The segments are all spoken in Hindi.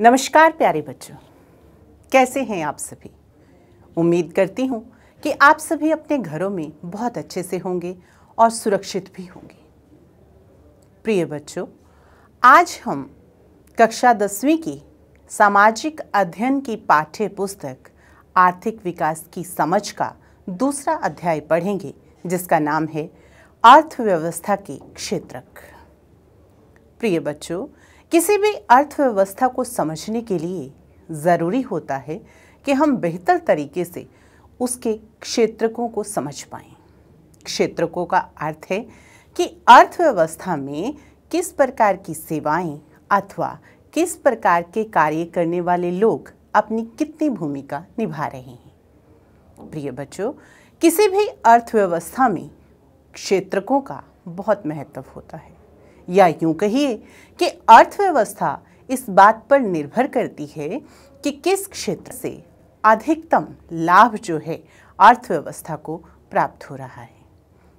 नमस्कार प्यारे बच्चों। कैसे हैं आप सभी? उम्मीद करती हूँ कि आप सभी अपने घरों में बहुत अच्छे से होंगे और सुरक्षित भी होंगे। प्रिय बच्चों, आज हम कक्षा दसवीं की सामाजिक अध्ययन की पाठ्य पुस्तक आर्थिक विकास की समझ का दूसरा अध्याय पढ़ेंगे, जिसका नाम है अर्थव्यवस्था के क्षेत्रक। प्रिय बच्चों किसी भी अर्थव्यवस्था को समझने के लिए ज़रूरी होता है कि हम बेहतर तरीके से उसके क्षेत्रकों को समझ पाएँ। क्षेत्रकों का अर्थ है कि अर्थव्यवस्था में किस प्रकार की सेवाएँ अथवा किस प्रकार के कार्य करने वाले लोग अपनी कितनी भूमिका निभा रहे हैं। प्रिय बच्चों, किसी भी अर्थव्यवस्था में क्षेत्रकों का बहुत महत्व होता है। या यूँ कहिए कि अर्थव्यवस्था इस बात पर निर्भर करती है कि किस क्षेत्र से अधिकतम लाभ जो है अर्थव्यवस्था को प्राप्त हो रहा है।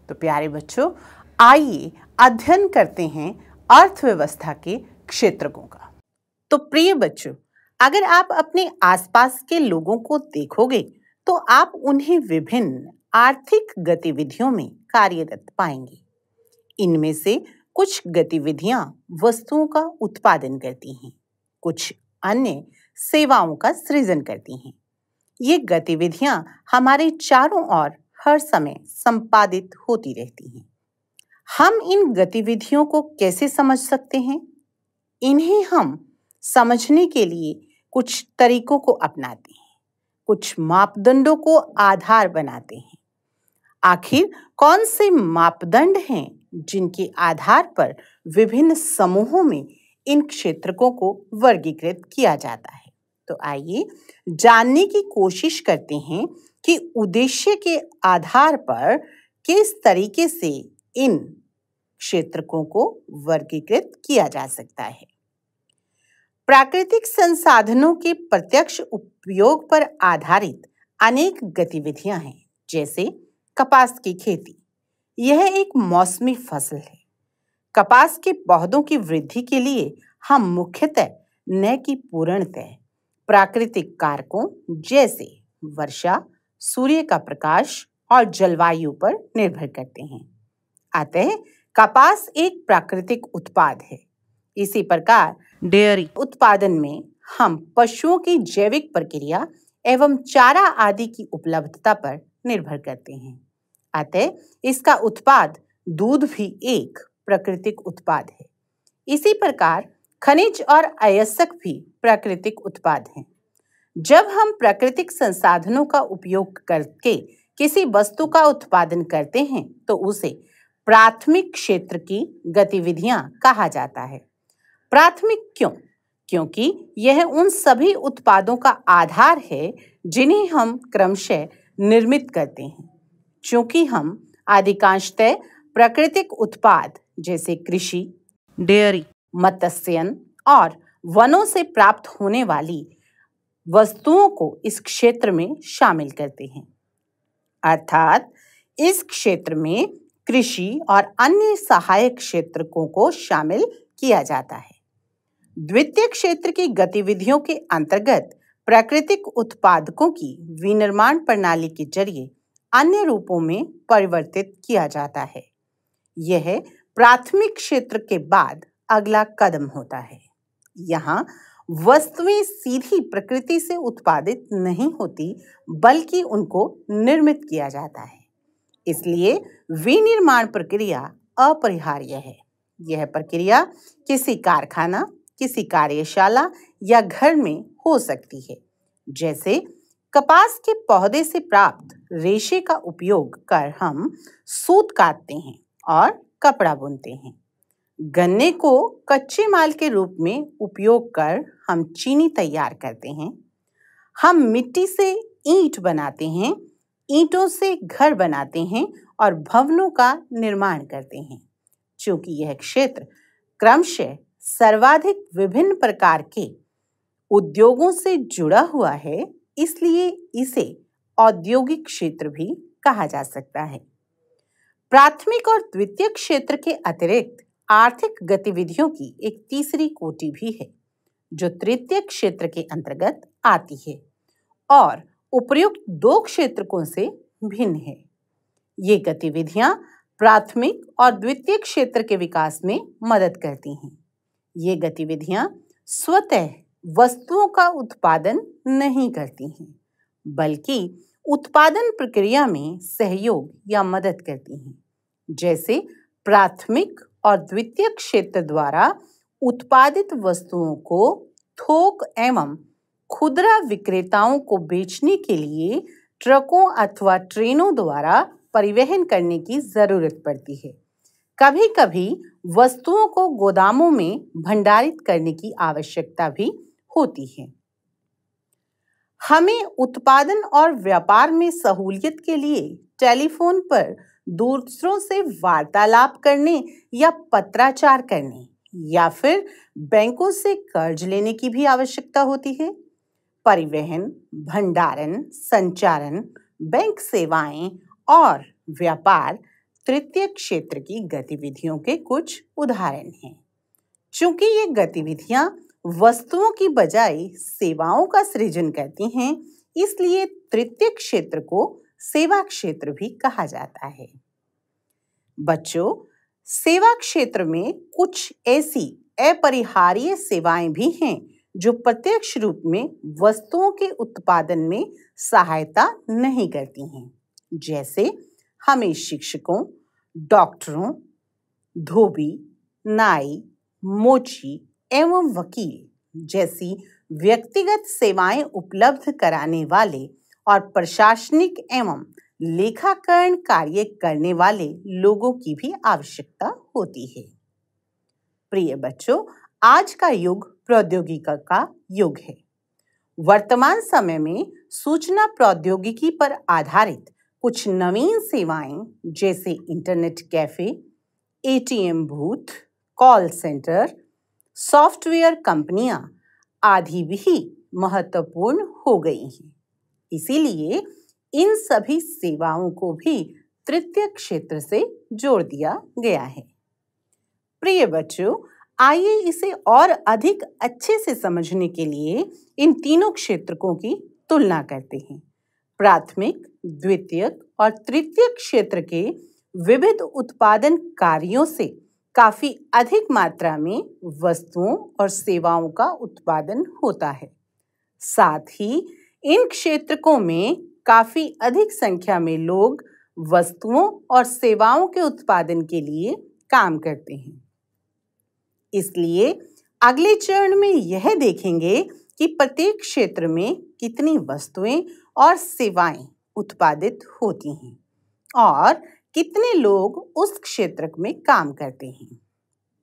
तो प्यारे बच्चों, आइए अध्ययन करते हैं अर्थव्यवस्था के क्षेत्रकों का। तो प्रिय बच्चों, अगर आप अपने आसपास के लोगों को देखोगे तो आप उन्हें विभिन्न आर्थिक गतिविधियों में कार्यरत पाएँगे। इनमें से कुछ गतिविधियाँ वस्तुओं का उत्पादन करती हैं, कुछ अन्य सेवाओं का सृजन करती हैं। ये गतिविधियाँ हमारे चारों ओर हर समय संपादित होती रहती हैं। हम इन गतिविधियों को कैसे समझ सकते हैं? इन्हें हम समझने के लिए कुछ तरीकों को अपनाते हैं, कुछ मापदंडों को आधार बनाते हैं। आखिर कौन से मापदंड हैं जिनके आधार पर विभिन्न समूहों में इन क्षेत्रकों को वर्गीकृत किया जाता है। तो आइए जानने की कोशिश करते हैं कि उद्देश्य के आधार पर किस तरीके से इन क्षेत्रकों को वर्गीकृत किया जा सकता है। प्राकृतिक संसाधनों के प्रत्यक्ष उपयोग पर आधारित अनेक गतिविधियाँ हैं, जैसे कपास की खेती यह एक मौसमी फ़सल है। कपास के पौधों की वृद्धि के लिए हम मुख्यतः न की पूर्णतः प्राकृतिक कारकों जैसे वर्षा, सूर्य का प्रकाश और जलवायु पर निर्भर करते हैं। अतः कपास एक प्राकृतिक उत्पाद है। इसी प्रकार डेयरी उत्पादन में हम पशुओं की जैविक प्रक्रिया एवं चारा आदि की उपलब्धता पर निर्भर करते हैं। अतः इसका उत्पाद दूध भी एक प्राकृतिक उत्पाद है। इसी प्रकार खनिज और अयस्क भी प्राकृतिक उत्पाद हैं। जब हम प्राकृतिक संसाधनों का उपयोग करके किसी वस्तु का उत्पादन करते हैं तो उसे प्राथमिक क्षेत्र की गतिविधियाँ कहा जाता है। प्राथमिक क्यों? क्योंकि यह उन सभी उत्पादों का आधार है जिन्हें हम क्रमशः निर्मित करते हैं। चूँकि हम अधिकांशतः प्राकृतिक उत्पाद जैसे कृषि, डेयरी, मत्स्यन और वनों से प्राप्त होने वाली वस्तुओं को इस क्षेत्र में शामिल करते हैं। अर्थात इस क्षेत्र में कृषि और अन्य सहायक क्षेत्रकों को शामिल किया जाता है। द्वितीय क्षेत्र की गतिविधियों के अंतर्गत प्राकृतिक उत्पादकों की विनिर्माण प्रणाली के ज़रिए अन्य रूपों में परिवर्तित किया जाता है। यह प्राथमिक क्षेत्र के बाद अगला कदम होता है। यहाँ वस्तुएँ सीधी प्रकृति से उत्पादित नहीं होती, बल्कि उनको निर्मित किया जाता है। इसलिए विनिर्माण प्रक्रिया अपरिहार्य है। यह प्रक्रिया किसी कारखाना, किसी कार्यशाला या घर में हो सकती है, जैसे कपास के पौधे से प्राप्त रेशे का उपयोग कर हम सूत काटते हैं और कपड़ा बुनते हैं। गन्ने को कच्चे माल के रूप में उपयोग कर हम चीनी तैयार करते हैं। हम मिट्टी से ईंट बनाते हैं, ईंटों से घर बनाते हैं और भवनों का निर्माण करते हैं। क्योंकि यह क्षेत्र क्रमशः सर्वाधिक विभिन्न प्रकार के उद्योगों से जुड़ा हुआ है इसलिए इसे औद्योगिक क्षेत्र भी कहा जा सकता है। प्राथमिक और द्वितीय क्षेत्र के अतिरिक्त आर्थिक गतिविधियों की एक तीसरी कोटि भी है, जो तृतीय क्षेत्र के अंतर्गत आती है और उपयुक्त दो क्षेत्रकों से भिन्न है। ये गतिविधियाँ प्राथमिक और द्वितीय क्षेत्र के विकास में मदद करती हैं। ये गतिविधियाँ स्वतः वस्तुओं का उत्पादन नहीं करती हैं, बल्कि उत्पादन प्रक्रिया में सहयोग या मदद करती हैं। जैसे प्राथमिक और द्वितीय क्षेत्र द्वारा उत्पादित वस्तुओं को थोक एवं खुदरा विक्रेताओं को बेचने के लिए ट्रकों अथवा ट्रेनों द्वारा परिवहन करने की ज़रूरत पड़ती है। कभी कभी वस्तुओं को गोदामों में भंडारित करने की आवश्यकता भी होती है। हमें उत्पादन और व्यापार में सहूलियत के लिए टेलीफोन पर दूसरों से वार्तालाप करने या पत्राचार करने या फिर बैंकों से कर्ज लेने की भी आवश्यकता होती है। परिवहन, भंडारण संचारण बैंक सेवाएँ और व्यापार तृतीय क्षेत्र की गतिविधियों के कुछ उदाहरण हैं। चूँकि ये गतिविधियाँ वस्तुओं की बजाय सेवाओं का सृजन करती हैं, इसलिए तृतीय क्षेत्र को सेवा क्षेत्र भी कहा जाता है। बच्चों, सेवा क्षेत्र में कुछ ऐसी अपरिहार्य सेवाएँ भी हैं, जो प्रत्यक्ष रूप में वस्तुओं के उत्पादन में सहायता नहीं करती हैं। जैसे हमें शिक्षकों, डॉक्टरों, धोबी, नाई, मोची एवं वकील जैसी व्यक्तिगत सेवाएँ उपलब्ध कराने वाले और प्रशासनिक एवं लेखाकरण कार्य करने वाले लोगों की भी आवश्यकता होती है। प्रिय बच्चों, आज का युग प्रौद्योगिकी का युग है। वर्तमान समय में सूचना प्रौद्योगिकी पर आधारित कुछ नवीन सेवाएँ जैसे internet cafe, ATM booth, call centre software कंपनियाँ आदि भी महत्वपूर्ण हो गई हैं। इसीलिए इन सभी सेवाओं को भी तृतीय क्षेत्र से जोड़ दिया गया है। प्रिय बच्चों, आइए इसे और अधिक अच्छे से समझने के लिए इन तीनों क्षेत्रकों की तुलना करते हैं। प्राथमिक द्वितीय और तृतीय क्षेत्र के विविध उत्पादन कार्यों से काफ़ी अधिक मात्रा में वस्तुओं और सेवाओं का उत्पादन होता है। साथ ही इन क्षेत्रकों में काफ़ी अधिक संख्या में लोग वस्तुओं और सेवाओं के उत्पादन के लिए काम करते हैं। इसलिए अगले चरण में यह देखेंगे कि प्रत्येक क्षेत्र में कितनी वस्तुएँ और सेवाएँ उत्पादित होती हैं और कितने लोग उस क्षेत्र में काम करते हैं?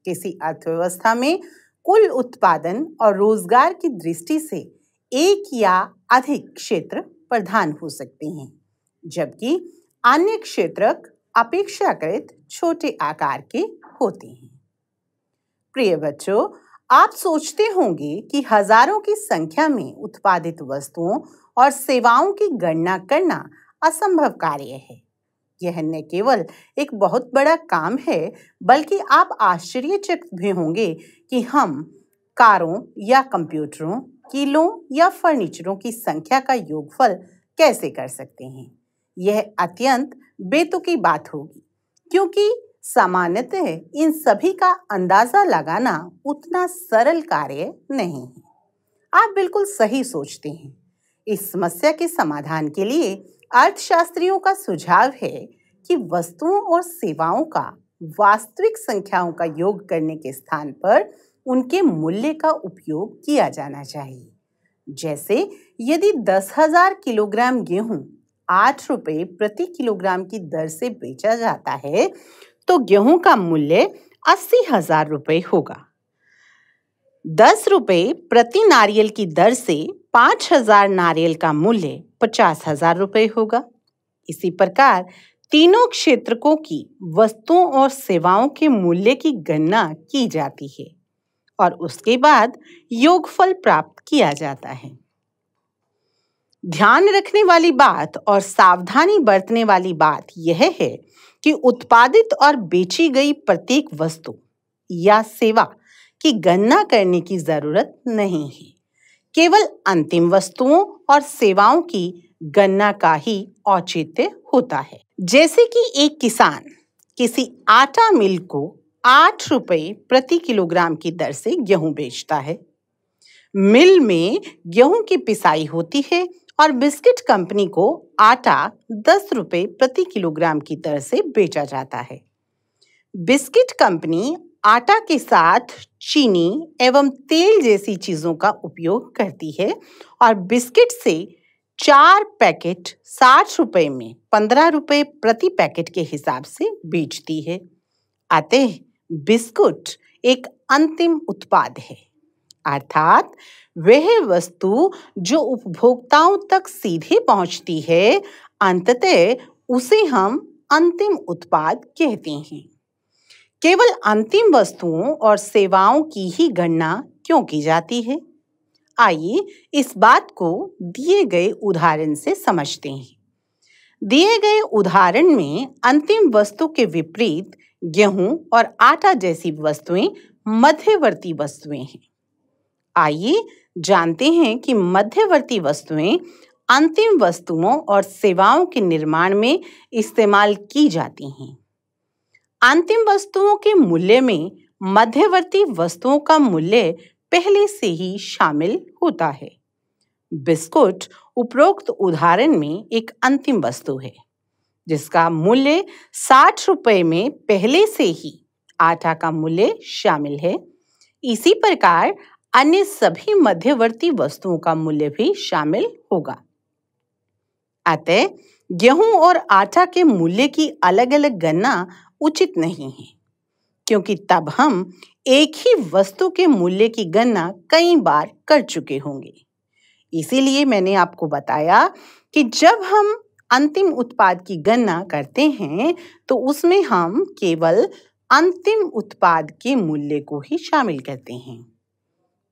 किसी अर्थव्यवस्था में कुल उत्पादन और रोज़गार की दृष्टि से एक या अधिक क्षेत्र प्रधान हो सकते हैं, जबकि अन्य क्षेत्र अपेक्षाकृत छोटे आकार के होते हैं। प्रिय बच्चों, आप सोचते होंगे कि हज़ारों की संख्या में उत्पादित वस्तुओं और सेवाओं की गणना करना असंभव कार्य है। यह न केवल एक बहुत बड़ा काम है, बल्कि आप आश्चर्यचकित भी होंगे कि हम कारों या कंप्यूटरों, किलों या फर्नीचरों की संख्या का योगफल कैसे कर सकते हैं। यह अत्यंत बेतुकी बात होगी, क्योंकि सामान्यतः इन सभी का अंदाज़ा लगाना उतना सरल कार्य नहीं है। आप बिल्कुल सही सोचते हैं। इस समस्या के समाधान के लिए अर्थशास्त्रियों का सुझाव है कि वस्तुओं और सेवाओं का, वास्तविक संख्याओं का योग करने के स्थान पर उनके मूल्य का उपयोग किया जाना चाहिए। जैसे, यदि दस हज़ार किलोग्राम गेहूँ आठ रुपये प्रति किलोग्राम की दर से बेचा जाता है तो गेहूँ का मूल्य अस्सी हज़ार रुपये होगा। दस रुपये प्रति नारियल की दर से पाँच हज़ार नारियल का मूल्य पचास हज़ार रुपए होगा। इसी प्रकार तीनों क्षेत्रकों की वस्तुओं और सेवाओं के मूल्य की गणना की जाती है और उसके बाद योगफल प्राप्त किया जाता है। ध्यान रखने वाली बात और सावधानी बरतने वाली बात यह है कि उत्पादित और बेची गई प्रत्येक वस्तु या सेवा की गणना करने की ज़रूरत नहीं है। केवल अंतिम वस्तुओं और सेवाओं की गणना का ही औचित्य होता है। जैसे कि एक किसान किसी आटा मिल को आठ रुपए प्रति किलोग्राम की दर से गेहूँ बेचता है। मिल में गेहूँ की पिसाई होती है और बिस्किट कंपनी को आटा दस रुपए प्रति किलोग्राम की दर से बेचा जाता है। बिस्किट कंपनी आटा के साथ चीनी एवं तेल जैसी चीज़ों का उपयोग करती है और बिस्किट से चार पैकेट साठ रुपये में पंद्रह रुपये प्रति पैकेट के हिसाब से बेचती है। अतः बिस्कुट एक अंतिम उत्पाद है। अर्थात, वह वस्तु जो उपभोक्ताओं तक सीधे पहुँचती है, अंततः उसे हम अंतिम उत्पाद कहते हैं। केवल अंतिम वस्तुओं और सेवाओं की ही गणना क्यों की जाती है? आइए इस बात को दिए गए उदाहरण से समझते हैं। दिए गए उदाहरण में अंतिम वस्तु के विपरीत गेहूँ और आटा जैसी वस्तुएँ मध्यवर्ती वस्तुएँ हैं। आइए जानते हैं कि मध्यवर्ती वस्तुएँ अंतिम वस्तुओं और सेवाओं के निर्माण में इस्तेमाल की जाती हैं। अंतिम वस्तुओं के मूल्य में मध्यवर्ती वस्तुओं का मूल्य पहले से ही शामिल होता है। बिस्कुट उपरोक्त उदाहरण में एक अंतिम वस्तु है, जिसका मूल्य साठ रुपए में पहले से ही आटा का मूल्य शामिल है। इसी प्रकार अन्य सभी मध्यवर्ती वस्तुओं का मूल्य भी शामिल होगा। अतः गेहूँ और आटा के मूल्य की अलग अलग गणना उचित नहीं है, क्योंकि तब हम एक ही वस्तु के मूल्य की गणना कई बार कर चुके होंगे। इसीलिए मैंने आपको बताया कि जब हम अंतिम उत्पाद की गणना करते हैं तो उसमें हम केवल अंतिम उत्पाद के मूल्य को ही शामिल करते हैं।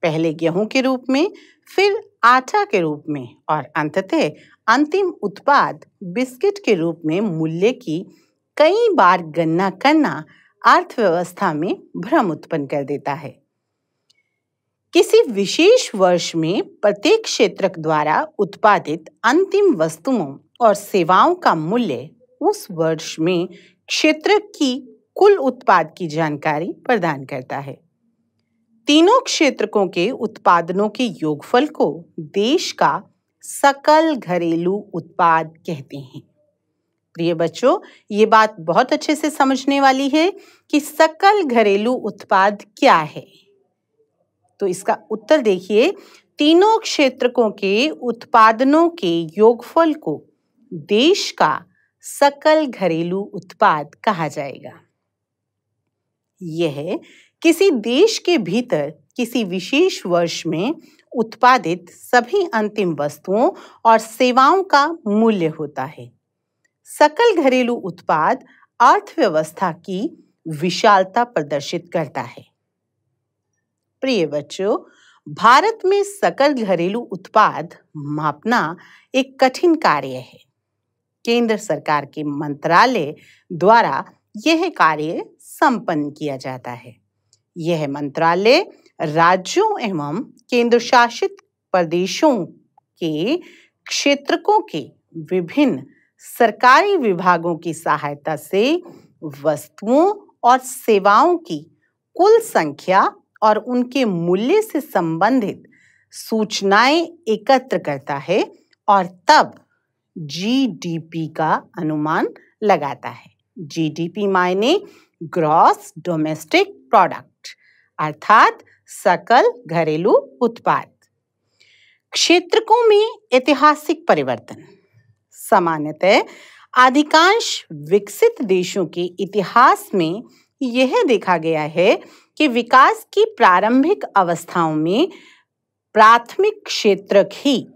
पहले गेहूँ के रूप में, फिर आटा के रूप में और अंततः अंतिम उत्पाद बिस्किट के रूप में मूल्य की कई बार गणना करना अर्थव्यवस्था में भ्रम उत्पन्न कर देता है। किसी विशेष वर्ष में प्रत्येक क्षेत्रक द्वारा उत्पादित अंतिम वस्तुओं और सेवाओं का मूल्य उस वर्ष में क्षेत्र की कुल उत्पाद की जानकारी प्रदान करता है। तीनों क्षेत्रकों के उत्पादनों के योगफल को देश का सकल घरेलू उत्पाद कहते हैं। प्रिय बच्चों, ये बात बहुत अच्छे से समझने वाली है कि सकल घरेलू उत्पाद क्या है। तो इसका उत्तर देखिए, तीनों क्षेत्रकों के उत्पादनों के योगफल को देश का सकल घरेलू उत्पाद कहा जाएगा। यह किसी देश के भीतर किसी विशेष वर्ष में उत्पादित सभी अंतिम वस्तुओं और सेवाओं का मूल्य होता है। सकल घरेलू उत्पाद अर्थव्यवस्था की विशालता प्रदर्शित करता है। प्रिय बच्चों, भारत में सकल घरेलू उत्पाद मापना एक कठिन कार्य है। केंद्र सरकार के मंत्रालय द्वारा यह कार्य संपन्न किया जाता है। यह मंत्रालय राज्यों एवं केंद्र शासित प्रदेशों के क्षेत्रकों के विभिन्न सरकारी विभागों की सहायता से वस्तुओं और सेवाओं की कुल संख्या और उनके मूल्य से संबंधित सूचनाएँ एकत्र करता है और तब जीडीपी का अनुमान लगाता है। जीडीपी मायने ग्रॉस डोमेस्टिक प्रोडक्ट अर्थात सकल घरेलू उत्पाद। क्षेत्रकों में ऐतिहासिक परिवर्तन। सामान्यतः अधिकांश विकसित देशों के इतिहास में यह देखा गया है कि विकास की प्रारंभिक अवस्थाओं में प्राथमिक क्षेत्र ही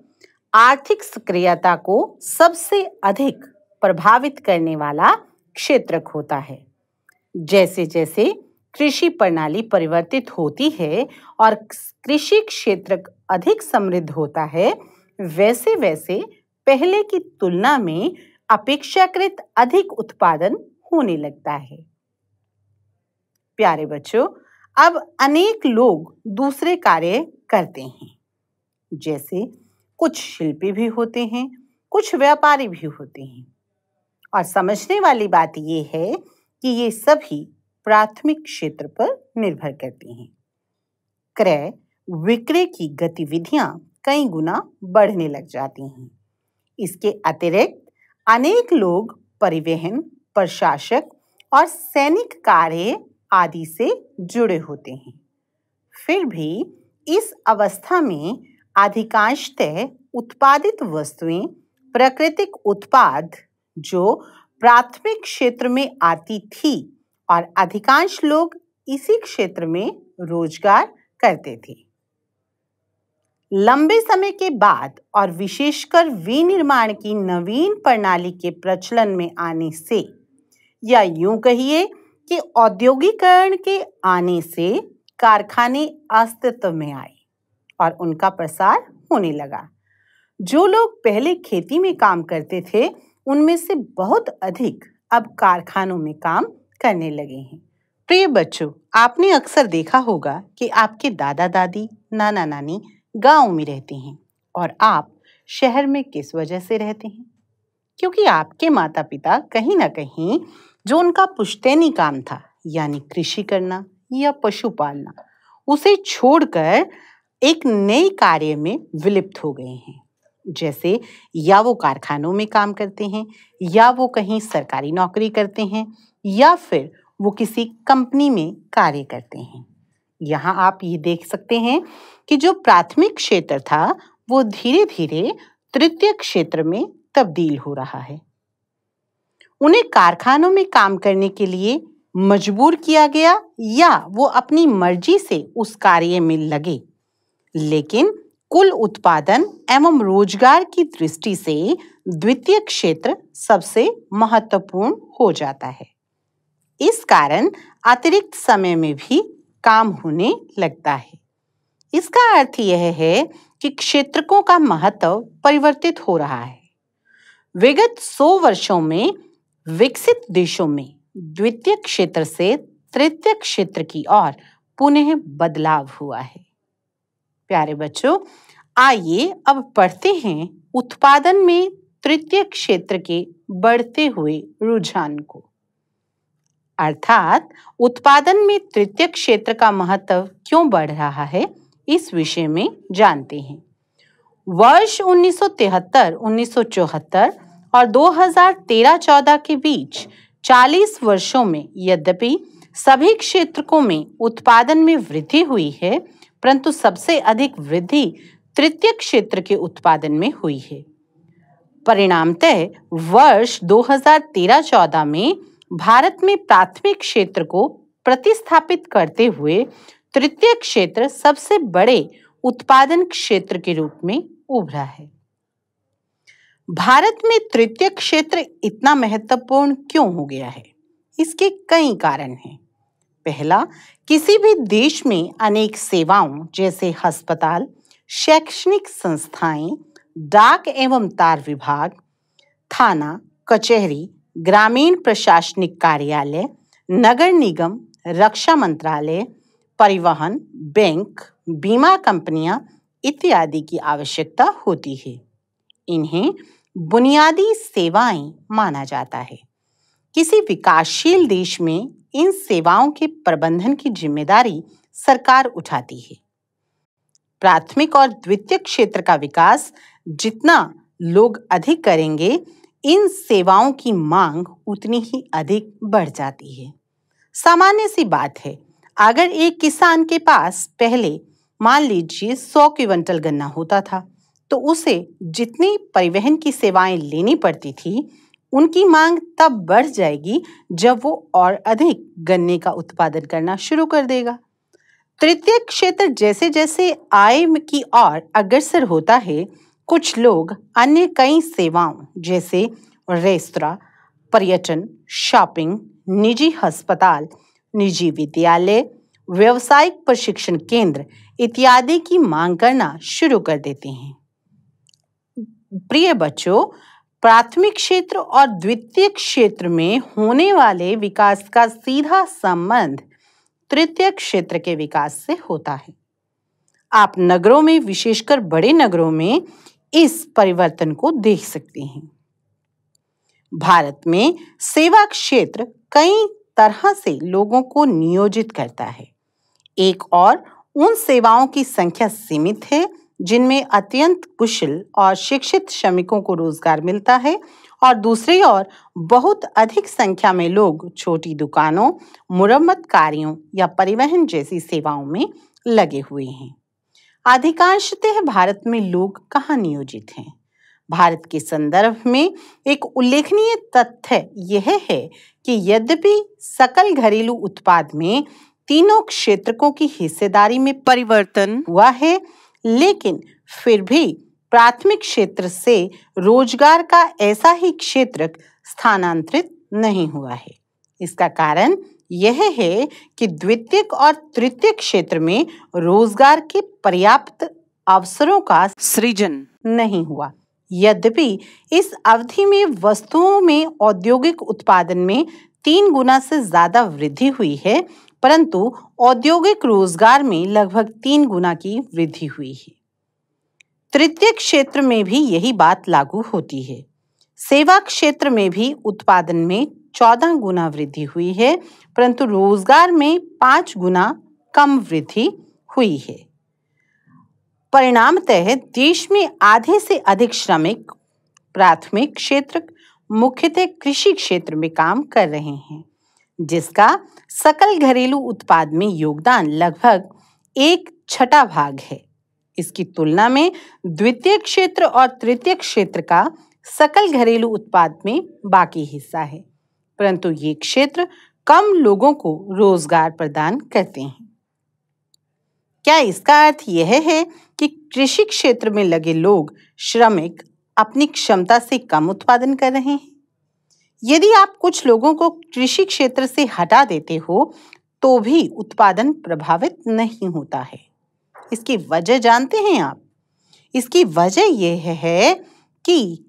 आर्थिक सक्रियता को सबसे अधिक प्रभावित करने वाला क्षेत्र होता है। जैसे जैसे कृषि प्रणाली परिवर्तित होती है और कृषि क्षेत्र अधिक समृद्ध होता है वैसे वैसे पहले की तुलना में अपेक्षाकृत अधिक उत्पादन होने लगता है। प्यारे बच्चों, अब अनेक लोग दूसरे कार्य करते हैं। जैसे कुछ शिल्पी भी होते हैं, कुछ व्यापारी भी होते हैं। और समझने वाली बात यह है कि ये सभी प्राथमिक क्षेत्र पर निर्भर करते हैं। क्रय, विक्रय की गतिविधियाँ कई गुना बढ़ने लग जाती हैं। इसके अतिरिक्त अनेक लोग परिवहन, प्रशासक और सैनिक कार्य आदि से जुड़े होते हैं। फिर भी इस अवस्था में अधिकांशतः उत्पादित वस्तुएँ प्राकृतिक उत्पाद जो प्राथमिक क्षेत्र में आती थी और अधिकांश लोग इसी क्षेत्र में रोज़गार करते थे। लंबे समय के बाद और विशेषकर विनिर्माण की नवीन प्रणाली के प्रचलन में आने से, या यूँ कहिए कि औद्योगिकरण के आने से कारखाने अस्तित्व में आए और उनका प्रसार होने लगा। जो लोग पहले खेती में काम करते थे, उनमें से बहुत अधिक अब कारखानों में काम करने लगे हैं। प्रिय बच्चों, आपने अक्सर देखा होगा कि आपके दादा दादी नाना नानी गाँव में रहते हैं और आप शहर में किस वजह से रहते हैं? क्योंकि आपके माता पिता कहीं ना कहीं जो उनका पुश्तैनी काम था, यानी कृषि करना या पशु पालना, उसे छोड़कर एक नए कार्य में विलिप्त हो गए हैं। जैसे या वो कारखानों में काम करते हैं, या वो कहीं सरकारी नौकरी करते हैं, या फिर वो किसी कंपनी में कार्य करते हैं। यहाँ आप ये देख सकते हैं कि जो प्राथमिक क्षेत्र था, वो धीरे धीरे तृतीय क्षेत्र में तब्दील हो रहा है। उन्हें कारखानों में काम करने के लिए मजबूर किया गया या वो अपनी मर्ज़ी से उस कार्य में लगे। लेकिन कुल उत्पादन एवं रोज़गार की दृष्टि से द्वितीय क्षेत्र सबसे महत्वपूर्ण हो जाता है। इस कारण अतिरिक्त समय में भी काम होने लगता है। इसका अर्थ यह है कि क्षेत्रकों का महत्व परिवर्तित हो रहा है। विगत सौ वर्षों में विकसित देशों में द्वितीय क्षेत्र से तृतीय क्षेत्र की ओर पुनः बदलाव हुआ है। प्यारे बच्चों, आइए अब पढ़ते हैं उत्पादन में तृतीय क्षेत्र के बढ़ते हुए रुझान को। अर्थात उत्पादन में तृतीय क्षेत्र का महत्व क्यों बढ़ रहा है? इस विषय में जानते हैं। वर्ष 1973, 1974 और 2013-14 के बीच 40 वर्षों में यद्यपि सभी क्षेत्रकों में उत्पादन में वृद्धि हुई है परंतु सबसे अधिक वृद्धि तृतीय क्षेत्र के उत्पादन में हुई है। परिणामतः वर्ष 2013-14 में भारत में प्राथमिक क्षेत्र को प्रतिस्थापित करते हुए तृतीय क्षेत्र सबसे बड़े उत्पादन क्षेत्र के रूप में उभरा है। भारत में तृतीय क्षेत्र इतना महत्वपूर्ण क्यों हो गया है? इसके कई कारण हैं। पहला, किसी भी देश में अनेक सेवाओं जैसे अस्पताल, शैक्षणिक संस्थाएँ, डाक एवं तार विभाग, थाना, कचहरी, ग्रामीण प्रशासनिक कार्यालय, नगर निगम, रक्षा मंत्रालय परिवहन, बैंक, बीमा कंपनियाँ इत्यादि की आवश्यकता होती है। इन्हें बुनियादी सेवाएँ माना जाता है। किसी विकासशील देश में इन सेवाओं के प्रबंधन की ज़िम्मेदारी सरकार उठाती है। प्राथमिक और द्वितीय क्षेत्र का विकास जितना लोग अधिक करेंगे, इन सेवाओं की मांग उतनी ही अधिक बढ़ जाती है। सामान्य सी बात है अगर एक किसान के पास पहले मान लीजिए सौ क्विंटल गन्ना होता था तो उसे जितनी परिवहन की सेवाएँ लेनी पड़ती थी, उनकी मांग तब बढ़ जाएगी जब वो और अधिक गन्ने का उत्पादन करना शुरू कर देगा। तृतीय क्षेत्र जैसे जैसे आय की ओर अग्रसर होता है, कुछ लोग अन्य कई सेवाओं जैसे रेस्तरा, पर्यटन, शॉपिंग, निजी अस्पताल निजी विद्यालय, व्यवसायिक प्रशिक्षण केंद्र इत्यादि की मांग करना शुरू कर देते हैं। प्रिय बच्चों, प्राथमिक क्षेत्र और द्वितीय क्षेत्र में होने वाले विकास का सीधा संबंध तृतीय क्षेत्र के विकास से होता है। आप नगरों में, विशेषकर बड़े नगरों में, इस परिवर्तन को देख सकते हैं। भारत में सेवा क्षेत्र कई तरह से लोगों को नियोजित करता है। एक और, उन सेवाओं की संख्या सीमित है, जिनमें अत्यंत कुशल और शिक्षित श्रमिकों को रोज़गार मिलता है और दूसरी ओर, बहुत अधिक संख्या में लोग छोटी दुकानों मुरम्मत कार्यों या परिवहन जैसी सेवाओं में लगे हुए हैं। अधिकांशतः भारत में लोग कहाँ नियोजित हैं? भारत के संदर्भ में एक उल्लेखनीय तथ्य यह है कि यद्यपि सकल घरेलू उत्पाद में तीनों क्षेत्रकों की हिस्सेदारी में परिवर्तन हुआ है, लेकिन फिर भी प्राथमिक क्षेत्र से रोज़गार का ऐसा ही क्षेत्र स्थानांतरित नहीं हुआ है। इसका कारण यह है कि द्वितीय और तृतीय क्षेत्र में रोज़गार के पर्याप्त अवसरों का सृजन नहीं हुआ। यद्यपि इस अवधि में वस्तुओं में औद्योगिक उत्पादन में तीन गुना से ज़्यादा वृद्धि हुई है, परंतु औद्योगिक रोज़गार में लगभग तीन गुना की वृद्धि हुई है। तृतीय क्षेत्र में भी यही बात लागू होती है। सेवा क्षेत्र में भी उत्पादन में चौदह गुना वृद्धि हुई है, परंतु रोज़गार में पाँच गुना कम वृद्धि हुई है। परिणामतः देश में आधे से अधिक श्रमिक, प्राथमिक क्षेत्र, मुख्यतः कृषि क्षेत्र में काम कर रहे हैं, जिसका सकल घरेलू उत्पाद में योगदान लगभग एक छठा भाग है। इसकी तुलना में द्वितीय क्षेत्र और तृतीय क्षेत्र का सकल घरेलू उत्पाद में बाकी हिस्सा है, परंतु ये क्षेत्र कम लोगों को रोज़गार प्रदान करते हैं। क्या इसका अर्थ यह है कि कृषि क्षेत्र में लगे लोग श्रमिक अपनी क्षमता से कम उत्पादन कर रहे हैं? यदि आप कुछ लोगों को कृषि क्षेत्र से हटा देते हो तो भी उत्पादन प्रभावित नहीं होता है। इसकी वजह जानते हैं आप? इसकी वजह यह है कि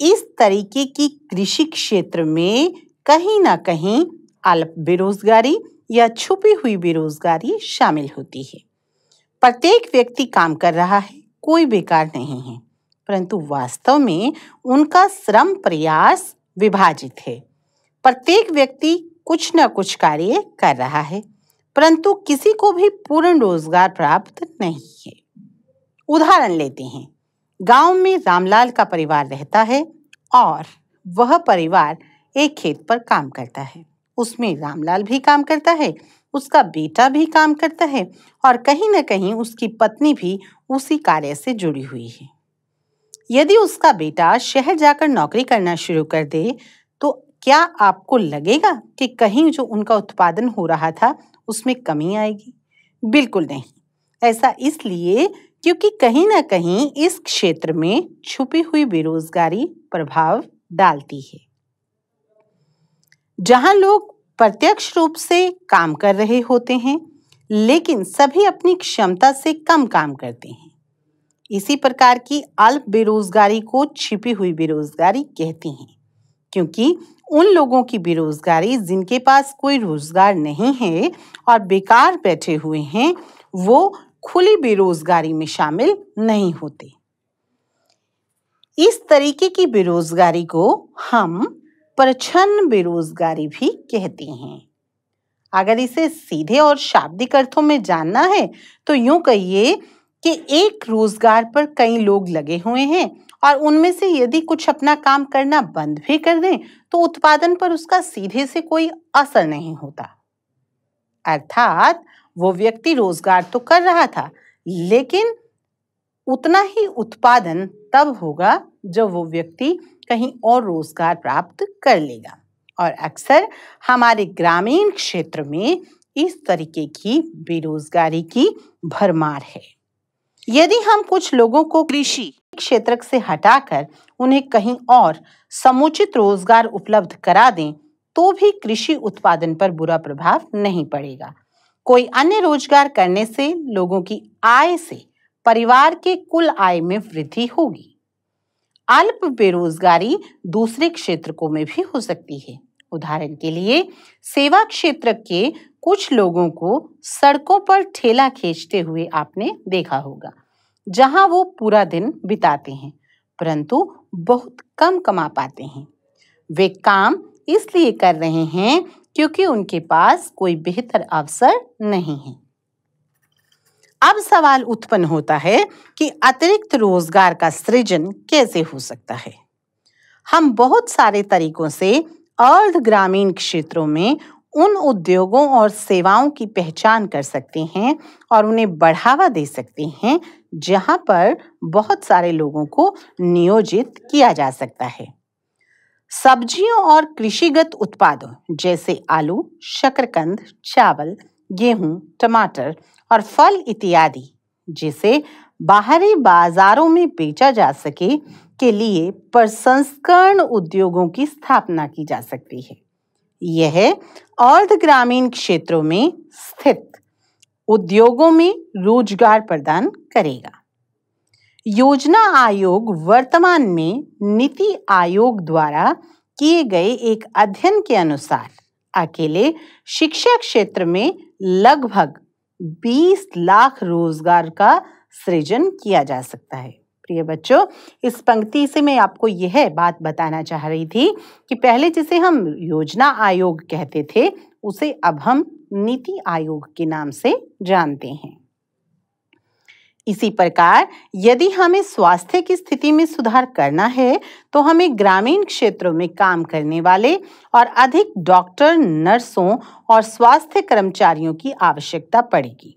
इस तरीके की कृषि क्षेत्र में कहीं ना कहीं अल्प बेरोजगारी या छुपी हुई बेरोजगारी शामिल होती है। प्रत्येक व्यक्ति काम कर रहा है, कोई बेकार नहीं है, परंतु वास्तव में उनका श्रम प्रयास विभाजित है। प्रत्येक व्यक्ति कुछ न कुछ कार्य कर रहा है, परंतु किसी को भी पूर्ण रोज़गार प्राप्त नहीं है। उदाहरण लेते हैं, गाँव में रामलाल का परिवार रहता है और वह परिवार एक खेत पर काम करता है। उसमें रामलाल भी काम करता है, उसका बेटा भी काम करता है और कहीं ना कहीं उसकी पत्नी भी उसी कार्य से जुड़ी हुई है। यदि उसका बेटा शहर जाकर नौकरी करना शुरू कर दे तो क्या आपको लगेगा कि कहीं जो उनका उत्पादन हो रहा था, उसमें कमी आएगी? बिल्कुल नहीं। ऐसा इसलिए क्योंकि कहीं ना कहीं इस क्षेत्र में छुपी हुई बेरोजगारी प्रभाव डालती है। जहाँ लोग प्रत्यक्ष रूप से काम कर रहे होते हैं, लेकिन सभी अपनी क्षमता से कम काम करते हैं। इसी प्रकार की अल्प बेरोजगारी को छिपी हुई बेरोजगारी कहते हैं, क्योंकि उन लोगों की बेरोजगारी जिनके पास कोई रोज़गार नहीं है और बेकार बैठे हुए हैं, वो खुली बेरोजगारी में शामिल नहीं होते। इस तरीके की बेरोजगारी को हम प्रछन्न बेरोजगारी भी कहते हैं। अगर इसे सीधे और शाब्दिक अर्थों में जानना है तो यूँ कहिए कि एक रोज़गार पर कई लोग लगे हुए हैं और उनमें से यदि कुछ अपना काम करना बंद भी कर दें तो उत्पादन पर उसका सीधे से कोई असर नहीं होता। अर्थात, वो व्यक्ति रोज़गार तो कर रहा था, लेकिन उतना ही उत्पादन तब होगा जब वो व्यक्ति कहीं और रोज़गार प्राप्त कर लेगा। और अक्सर हमारे ग्रामीण क्षेत्र में इस तरीके की बेरोजगारी की भरमार है। यदि हम कुछ लोगों को कृषि क्षेत्र से हटाकर उन्हें कहीं और समुचित रोज़गार उपलब्ध करा दें तो भी कृषि उत्पादन पर बुरा प्रभाव नहीं पड़ेगा। कोई अन्य रोज़गार करने से लोगों की आय से परिवार के कुल आय में वृद्धि होगी। अल्प बेरोजगारी दूसरे क्षेत्र में भी हो सकती है। उदाहरण के लिए, सेवा क्षेत्र के कुछ लोगों को सड़कों पर ठेला खींचते हुए आपने देखा होगा, जहाँ वो पूरा दिन बिताते हैं, परंतु बहुत कम कमा पाते हैं। वे काम इसलिए कर रहे हैं क्योंकि उनके पास कोई बेहतर अवसर नहीं है। अब सवाल उत्पन्न होता है कि अतिरिक्त रोज़गार का सृजन कैसे हो सकता है? हम बहुत सारे तरीकों से अर्ध ग्रामीण क्षेत्रों में उन उद्योगों और सेवाओं की पहचान कर सकते हैं और उन्हें बढ़ावा दे सकते हैं जहाँ पर बहुत सारे लोगों को नियोजित किया जा सकता है। सब्जियों और कृषिगत उत्पादों जैसे आलू, शकरकंद, चावल, गेहूँ, टमाटर और फल इत्यादि, जिसे बाहरी बाजारों में बेचा जा सके, के लिए प्रसंस्करण उद्योगों की स्थापना की जा सकती है। यह अर्ध ग्रामीण क्षेत्रों में स्थित उद्योगों में रोज़गार प्रदान करेगा। योजना आयोग वर्तमान में नीति आयोग द्वारा किए गए एक अध्ययन के अनुसार अकेले शिक्षा क्षेत्र में लगभग 20 लाख रोज़गार का सृजन किया जा सकता है। प्रिय बच्चों, इस पंक्ति से मैं आपको यह बात बताना चाह रही थी कि पहले जिसे हम योजना आयोग कहते थे, उसे अब हम नीति आयोग के नाम से जानते हैं। इसी प्रकार, यदि हमें स्वास्थ्य की स्थिति में सुधार करना है तो हमें ग्रामीण क्षेत्रों में काम करने वाले और अधिक डॉक्टर, नर्सों और स्वास्थ्य कर्मचारियों की आवश्यकता पड़ेगी।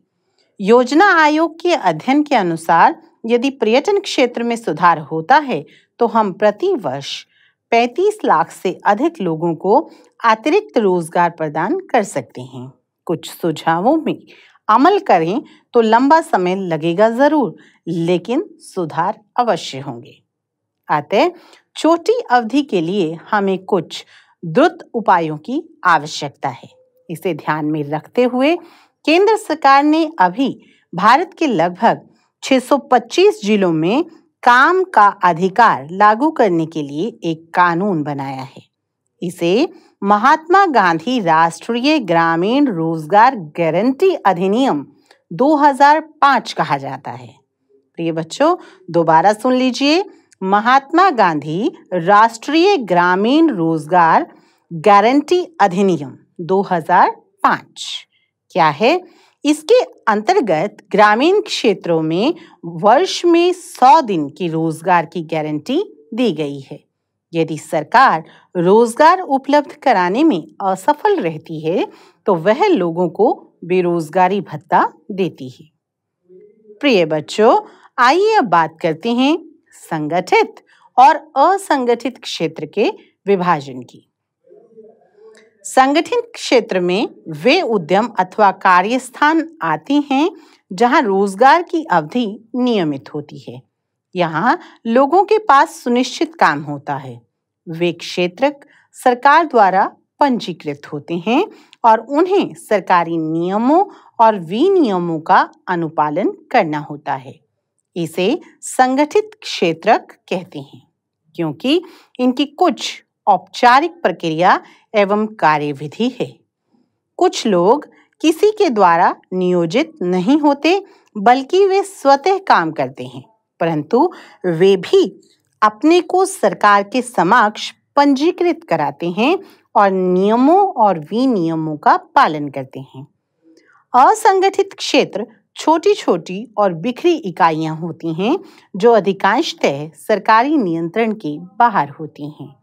योजना आयोग के अध्ययन के अनुसार, यदि पर्यटन क्षेत्र में सुधार होता है तो हम प्रति वर्ष 35 लाख से अधिक लोगों को अतिरिक्त रोज़गार प्रदान कर सकते हैं। कुछ सुझावों में अमल करें तो लंबा समय लगेगा ज़रूर, लेकिन सुधार अवश्य होंगे। अतः छोटी अवधि के लिए हमें कुछ द्रुत उपायों की आवश्यकता है। इसे ध्यान में रखते हुए केंद्र सरकार ने अभी भारत के लगभग 625 जिलों में काम का अधिकार लागू करने के लिए एक कानून बनाया है। इसे महात्मा गांधी राष्ट्रीय ग्रामीण रोज़गार गारंटी अधिनियम 2005 कहा जाता है। प्रिय बच्चों, दोबारा सुन लीजिए महात्मा गांधी राष्ट्रीय ग्रामीण रोज़गार गारंटी अधिनियम 2005 क्या है? इसके अंतर्गत ग्रामीण क्षेत्रों में वर्ष में सौ दिन की रोज़गार की गारंटी दी गई है। यदि सरकार रोज़गार उपलब्ध कराने में असफल रहती है तो वह लोगों को बेरोजगारी भत्ता देती है। प्रिय बच्चों, आइए अब बात करते हैं संगठित और असंगठित क्षेत्र के विभाजन की। संगठित क्षेत्र में वे उद्यम अथवा कार्यस्थान आते हैं, जहाँ रोज़गार की अवधि नियमित होती है। यहाँ लोगों के पास सुनिश्चित काम होता है। वे क्षेत्र सरकार द्वारा पंजीकृत होते हैं और उन्हें सरकारी नियमों और विनियमों का अनुपालन करना होता है। इसे संगठित क्षेत्रक कहते हैं, क्योंकि इनकी कुछ औपचारिक प्रक्रिया एवं कार्यविधि है। कुछ लोग किसी के द्वारा नियोजित नहीं होते, बल्कि वे स्वतः काम करते हैं। परंतु वे भी अपने को सरकार के समक्ष पंजीकृत कराते हैं और नियमों और विनियमों का पालन करते हैं। असंगठित क्षेत्र छोटी छोटी और बिखरी इकाइयाँ होती हैं, जो अधिकांशतः सरकारी नियंत्रण के बाहर होती हैं।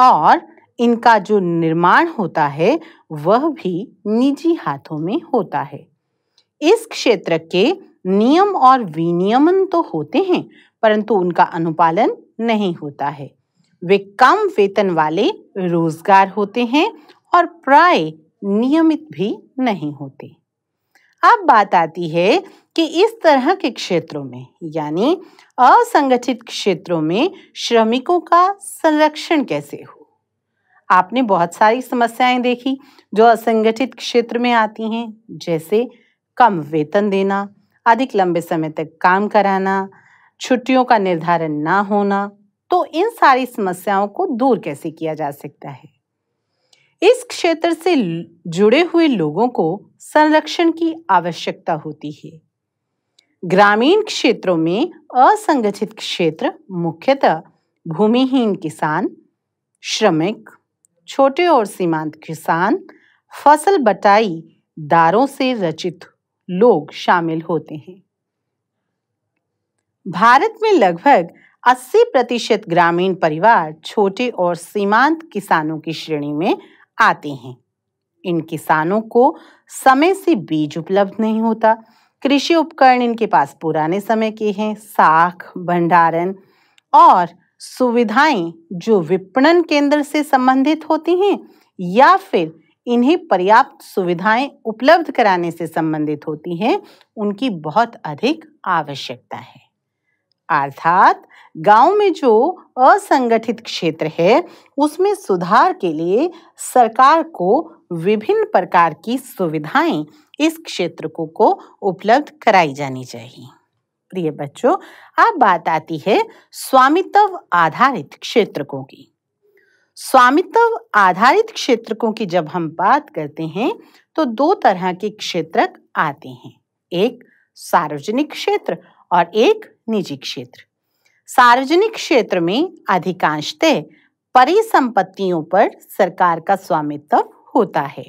और इनका जो निर्माण होता है, वह भी निजी हाथों में होता है। इस क्षेत्र के नियम और विनियमन तो होते हैं, परंतु उनका अनुपालन नहीं होता है। वे कम वेतन वाले रोज़गार होते हैं और प्राय नियमित भी नहीं होते। अब बात आती है कि इस तरह के क्षेत्रों में, यानी असंगठित क्षेत्रों में श्रमिकों का संरक्षण कैसे हो? आपने बहुत सारी समस्याएँ देखी जो असंगठित क्षेत्र में आती हैं, जैसे कम वेतन देना अधिक लंबे समय तक काम कराना, छुट्टियों का निर्धारण ना होना तो इन सारी समस्याओं को दूर कैसे किया जा सकता है? इस क्षेत्र से जुड़े हुए लोगों को संरक्षण की आवश्यकता होती है। ग्रामीण क्षेत्रों में असंगठित क्षेत्र मुख्यतः भूमिहीन किसान, श्रमिक, छोटे और सीमांत किसान, फ़सल बटाई दारों से रचित लोग शामिल होते हैं। भारत में लगभग 80 प्रतिशत ग्रामीण परिवार छोटे और सीमांत किसानों की श्रेणी में आते हैं। इन किसानों को समय से बीज उपलब्ध नहीं होता। कृषि उपकरण इनके पास पुराने समय के हैं। साख, भंडारण और सुविधाएँ जो विपणन केंद्र से संबंधित होती हैं या फिर इन्हें पर्याप्त सुविधाएँ उपलब्ध कराने से संबंधित होती हैं उनकी बहुत अधिक आवश्यकता है। अर्थात गाँव में जो असंगठित क्षेत्र है उसमें सुधार के लिए सरकार को विभिन्न प्रकार की सुविधाएँ इस क्षेत्र को, को उपलब्ध कराई जानी चाहिए। प्रिय बच्चों अब बात आती है स्वामित्व आधारित क्षेत्रकों की। स्वामित्व आधारित क्षेत्रकों की जब हम बात करते हैं तो दो तरह के क्षेत्रक आते हैं। एक सार्वजनिक क्षेत्र और एक निजी क्षेत्र। सार्वजनिक क्षेत्र में अधिकांशतः परिसंपत्तियों पर सरकार का स्वामित्व होता है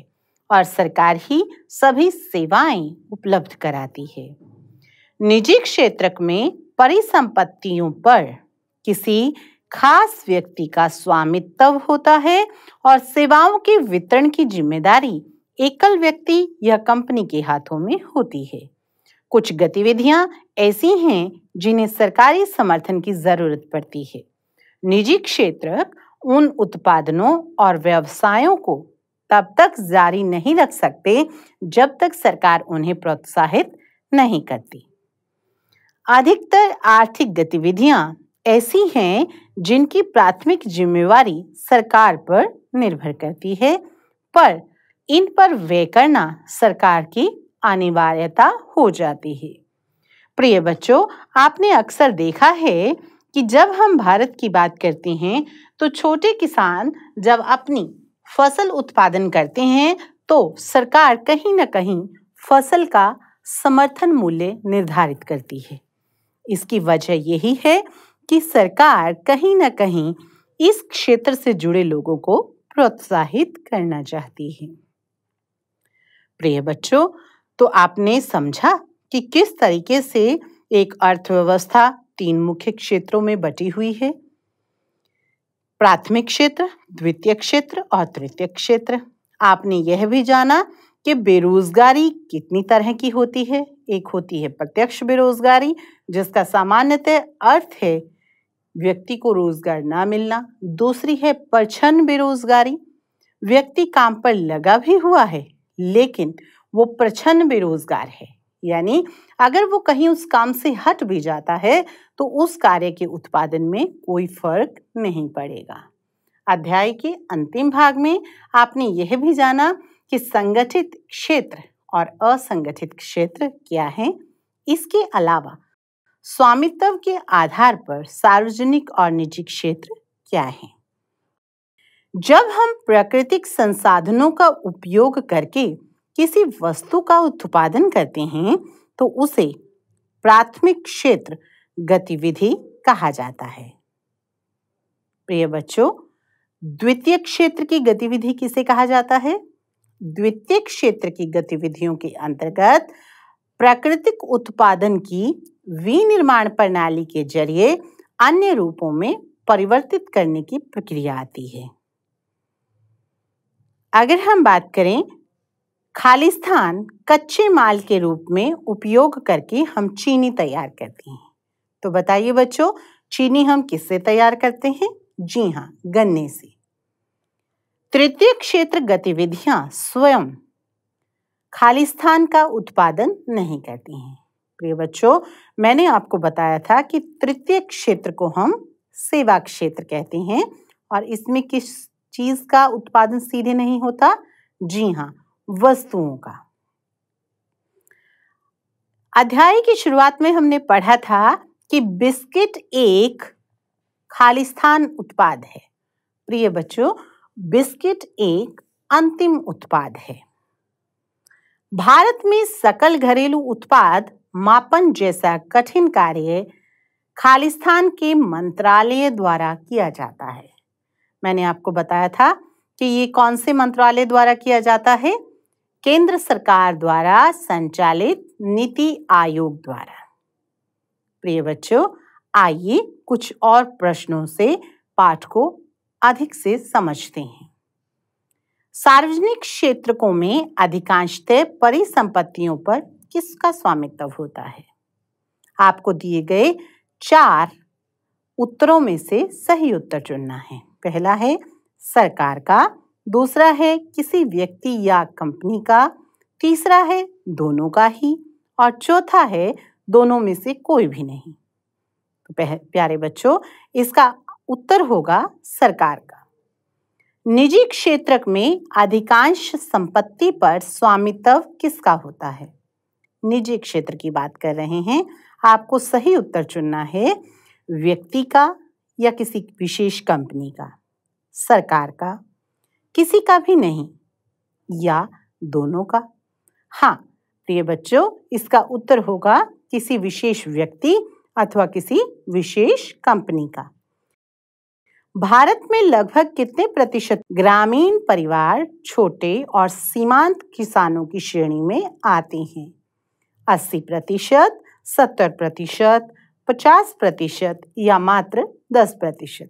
और सरकार ही सभी सेवाएँ उपलब्ध कराती है। निजी क्षेत्र में परिसंपत्तियों पर किसी खास व्यक्ति का स्वामित्व होता है और सेवाओं के वितरण की ज़िम्मेदारी एकल व्यक्ति या कंपनी के हाथों में होती है। कुछ गतिविधियाँ ऐसी हैं जिन्हें सरकारी समर्थन की ज़रूरत पड़ती है। निजी क्षेत्र उन उत्पादनों और व्यवसायों को तब तक जारी नहीं रख सकते जब तक सरकार उन्हें प्रोत्साहित नहीं करती। अधिकतर आर्थिक गतिविधियाँ ऐसी हैं जिनकी प्राथमिक जिम्मेवारी सरकार पर निर्भर करती है, पर इन पर व्यय करना सरकार की अनिवार्यता हो जाती है। प्रिय बच्चों, आपने अक्सर देखा है कि जब हम भारत की बात करते हैं तो छोटे किसान जब अपनी फ़सल उत्पादन करते हैं तो सरकार कहीं ना कहीं फ़सल का समर्थन मूल्य निर्धारित करती है। इसकी वजह यही है कि सरकार कहीं ना कहीं इस क्षेत्र से जुड़े लोगों को प्रोत्साहित करना चाहती है। प्रिय बच्चों तो आपने समझा कि किस तरीके से एक अर्थव्यवस्था तीन मुख्य क्षेत्रों में बटी हुई है? प्राथमिक क्षेत्र, द्वितीय क्षेत्र और तृतीय क्षेत्र। आपने यह भी जाना कि बेरोजगारी कितनी तरह की होती है। एक होती है प्रत्यक्ष बेरोजगारी, जिसका सामान्यतः अर्थ है व्यक्ति को रोज़गार ना मिलना। दूसरी है परछन बेरोजगारी। व्यक्ति काम पर लगा भी हुआ है, लेकिन वो प्रछन्न बेरोजगार है। यानी अगर वो कहीं उस काम से हट भी जाता है तो उस कार्य के उत्पादन में कोई फ़र्क नहीं पड़ेगा। अध्याय के अंतिम भाग में आपने यह भी जाना कि संगठित क्षेत्र और असंगठित क्षेत्र क्या है। इसके अलावा स्वामित्व के आधार पर सार्वजनिक और निजी क्षेत्र क्या है? जब हम प्राकृतिक संसाधनों का उपयोग करके किसी वस्तु का उत्पादन करते हैं तो उसे प्राथमिक क्षेत्र गतिविधि कहा जाता है। प्रिय बच्चों, द्वितीय क्षेत्र की गतिविधि किसे कहा जाता है? द्वितीय क्षेत्र की गतिविधियों के अंतर्गत प्राकृतिक उत्पादन की विनिर्माण प्रणाली के ज़रिए अन्य रूपों में परिवर्तित करने की प्रक्रिया आती है। अगर हम बात करें खालिस्तान कच्चे माल के रूप में उपयोग करके हम चीनी तैयार करते हैं। तो बताइए बच्चों, चीनी हम किससे तैयार करते हैं? जी हाँ गन्ने से। तृतीय क्षेत्र गतिविधियाँ स्वयं खालिस्तान का उत्पादन नहीं करती हैं। प्रिय बच्चों, मैंने आपको बताया था कि तृतीय क्षेत्र को हम सेवा क्षेत्र कहते हैं और इसमें किस चीज़ का उत्पादन सीधे नहीं होता? जी हाँ वस्तुओं का। अध्याय की शुरुआत में हमने पढ़ा था कि बिस्किट एक खालिस्तान उत्पाद है। प्रिय बच्चों, बिस्किट एक अंतिम उत्पाद है। भारत में सकल घरेलू उत्पाद मापन जैसा कठिन कार्य खालिस्तान के मंत्रालय द्वारा किया जाता है। मैंने आपको बताया था कि ये कौन से मंत्रालय द्वारा किया जाता है? केंद्र सरकार द्वारा, संचालित नीति आयोग द्वारा। प्रिय बच्चों, आइए कुछ और प्रश्नों से पाठ को अधिक से समझते हैं। सार्वजनिक क्षेत्रकों में अधिकांशतः परिसंपत्तियों पर किसका स्वामित्व होता है? आपको दिए गए चार उत्तरों में से सही उत्तर चुनना है। पहला है सरकार का, दूसरा है किसी व्यक्ति या कंपनी का, तीसरा है दोनों का ही, और चौथा है दोनों में से कोई भी नहीं। तो प्यारे बच्चों, इसका उत्तर होगा सरकार का। निजी क्षेत्र में अधिकांश संपत्ति पर स्वामित्व किसका होता है? निजी क्षेत्र की बात कर रहे हैं। आपको सही उत्तर चुनना है, व्यक्ति का या किसी विशेष कंपनी का? सरकार का? किसी का भी नहीं, या दोनों का? हाँ प्रिय बच्चों, इसका उत्तर होगा किसी विशेष व्यक्ति अथवा किसी विशेष कंपनी का। भारत में लगभग कितने प्रतिशत ग्रामीण परिवार छोटे और सीमांत किसानों की श्रेणी में आते हैं? अस्सी प्रतिशत, सत्तर प्रतिशत, पचास प्रतिशत या मात्र दस प्रतिशत?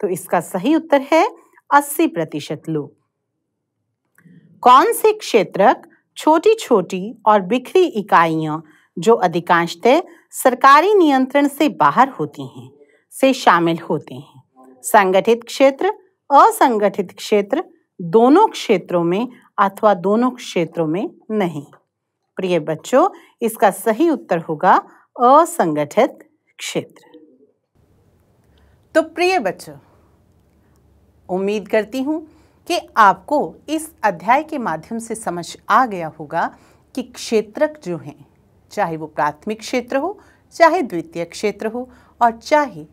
तो इसका सही उत्तर है अस्सी प्रतिशत लोग। कौन से क्षेत्रक छोटी छोटी और बिखरी इकाइयाँ जो अधिकांशतः सरकारी नियंत्रण से बाहर होती हैं, से शामिल होते हैं? संगठित क्षेत्र, असंगठित क्षेत्र, दोनों क्षेत्रों में अथवा दोनों क्षेत्रों में नहीं। प्रिय बच्चों, इसका सही उत्तर होगा असंगठित क्षेत्र। तो प्रिय बच्चों, उम्मीद करती हूँ कि आपको इस अध्याय के माध्यम से समझ आ गया होगा कि क्षेत्रक जो हैं, चाहे वो प्राथमिक क्षेत्र हो, चाहे द्वितीय क्षेत्र हो, और चाहे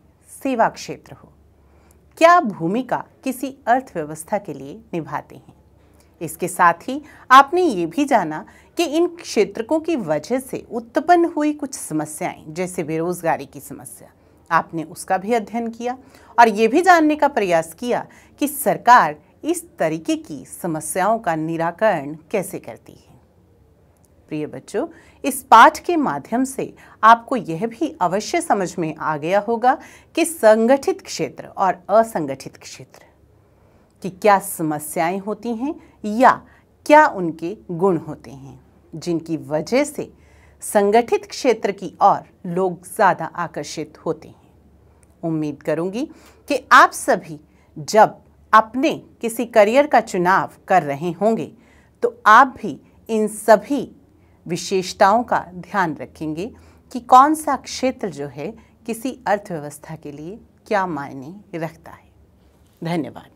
सेवा क्षेत्र हो क्या भूमिका किसी अर्थव्यवस्था के लिए निभाते हैं? इसके साथ ही आपने ये भी जाना कि इन क्षेत्रकों की वजह से उत्पन्न हुई कुछ समस्याएँ, जैसे बेरोजगारी की समस्या। आपने उसका भी अध्ययन किया और ये भी जानने का प्रयास किया कि सरकार इस तरीके की समस्याओं का निराकरण कैसे करती है। प्रिय बच्चों, इस पाठ के माध्यम से आपको यह भी अवश्य समझ में आ गया होगा कि संगठित क्षेत्र और असंगठित क्षेत्र की क्या समस्याएँ होती हैं या क्या उनके गुण होते हैं, जिनकी वजह से संगठित क्षेत्र की ओर लोग ज़्यादा आकर्षित होते हैं। उम्मीद करूँगी कि आप सभी जब अपने किसी करियर का चुनाव कर रहे होंगे तो आप भी इन सभी विशेषताओं का ध्यान रखेंगे कि कौन सा क्षेत्र जो है किसी अर्थव्यवस्था के लिए क्या मायने रखता है। धन्यवाद।